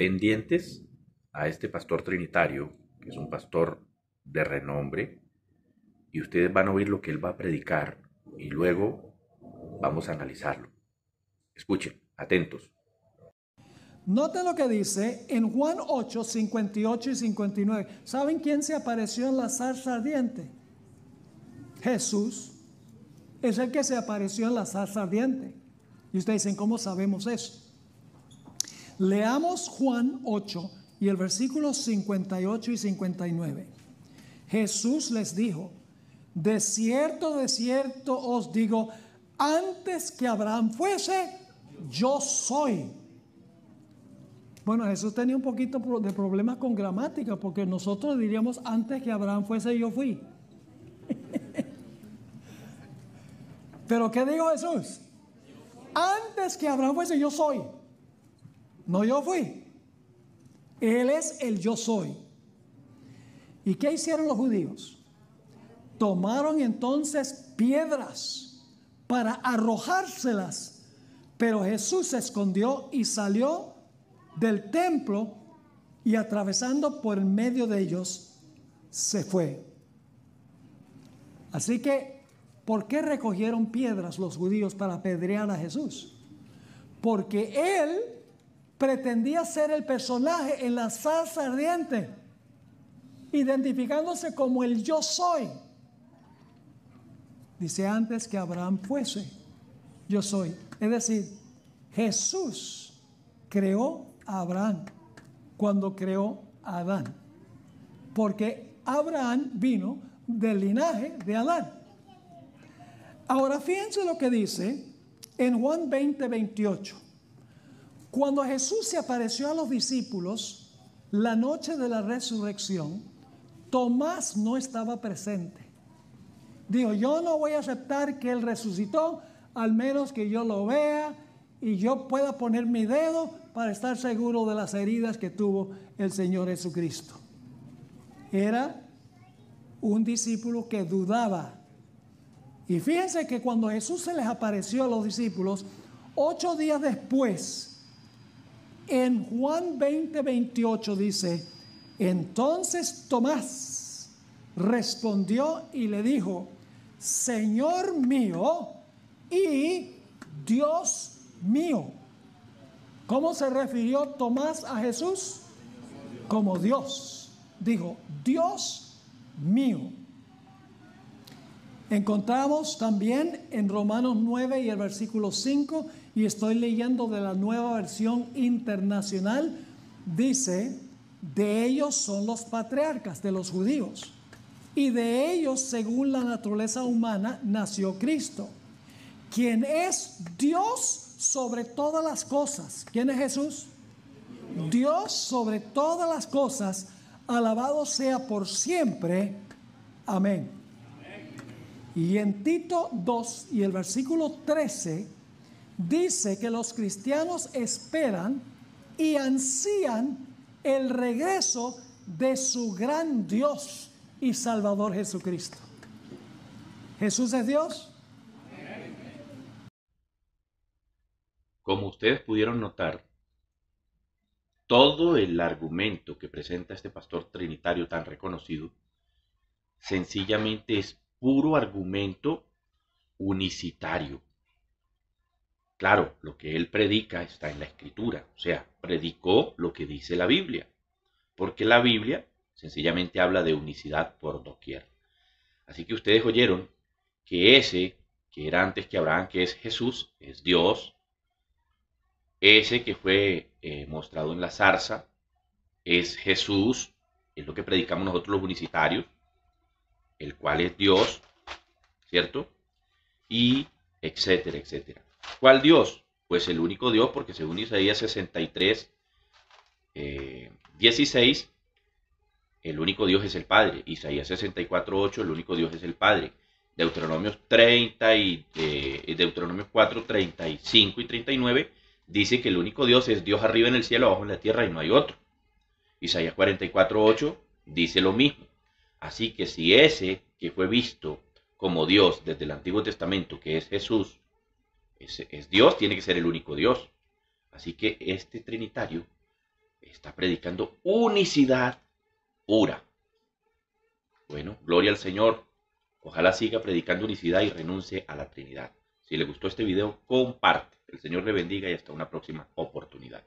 pendientes a este pastor trinitario, que es un pastor de renombre, y ustedes van a oír lo que él va a predicar y luego vamos a analizarlo. Escuchen, atentos. Noten lo que dice en Juan 8, 58 y 59. ¿Saben quién se apareció en la zarza ardiente? Jesús es el que se apareció en la zarza ardiente. Y ustedes dicen, ¿cómo sabemos eso? Leamos Juan 8 y el versículo 58 y 59. Jesús les dijo, de cierto, de cierto os digo, antes que Abraham fuese, yo soy. Bueno, Jesús tenía un poquito de problemas con gramática, porque nosotros diríamos, antes que Abraham fuese, yo fui. Pero ¿qué dijo Jesús? Antes que Abraham fuese, yo soy. No yo fui. Él es el yo soy. ¿Y qué hicieron los judíos? Tomaron entonces piedras para arrojárselas. Pero Jesús se escondió y salió del templo y atravesando por medio de ellos se fue. Así que, ¿por qué recogieron piedras los judíos para apedrear a Jesús? Porque él pretendía ser el personaje en la salsa ardiente, identificándose como el yo soy. Dice antes que Abraham fuese, yo soy. Es decir, Jesús creó a Abraham cuando creó a Adán. Porque Abraham vino del linaje de Adán. Ahora fíjense lo que dice en Juan 20, 28. Cuando Jesús se apareció a los discípulos la noche de la resurrección, Tomás no estaba presente. Dijo, yo no voy a aceptar que Él resucitó, al menos que yo lo vea y yo pueda poner mi dedo para estar seguro de las heridas que tuvo el Señor Jesucristo. Era un discípulo que dudaba. Y fíjense que cuando Jesús se les apareció a los discípulos, ocho días después, en Juan 20, 28 dice, entonces Tomás respondió y le dijo, Señor mío y Dios mío. ¿Cómo se refirió Tomás a Jesús? Como Dios. Dijo, Dios mío. Encontramos también en Romanos 9 y el versículo 5 y estoy leyendo de la nueva versión internacional, dice, de ellos son los patriarcas, de los judíos, y de ellos, según la naturaleza humana, nació Cristo, quien es Dios sobre todas las cosas. ¿Quién es Jesús? Dios sobre todas las cosas, alabado sea por siempre. Amén. Y en Tito 2 y el versículo 13, dice que los cristianos esperan y ansían el regreso de su gran Dios y Salvador Jesucristo. ¿Jesús es Dios? Como ustedes pudieron notar, todo el argumento que presenta este pastor trinitario tan reconocido, sencillamente es puro argumento unicitario Claro, lo que él predica está en la escritura, o sea, predicó lo que dice la Biblia, porque la Biblia sencillamente habla de unicidad por doquier. Así que ustedes oyeron que ese que era antes que Abraham, que es Jesús, es Dios, ese que fue eh, mostrado en la zarza, es Jesús, es lo que predicamos nosotros los unicitarios, el cual es Dios, ¿cierto? Y etcétera, etcétera. ¿Cuál Dios? Pues el único Dios, porque según Isaías 63, 16, eh, el único Dios es el Padre. Isaías 64, 8, el único Dios es el Padre. Deuteronomios 30 y eh, Deuteronomios 4, 35 y 39 dice que el único Dios es Dios arriba en el cielo, abajo en la tierra y no hay otro. Isaías 44, 8 dice lo mismo. Así que si ese que fue visto como Dios desde el Antiguo Testamento, que es Jesús, es, Dios, tiene que ser el único Dios. Así que este Trinitario está predicando unicidad pura. Bueno, gloria al Señor. Ojalá siga predicando unicidad y renuncie a la Trinidad. Si le gustó este video, comparte. El Señor le bendiga y hasta una próxima oportunidad.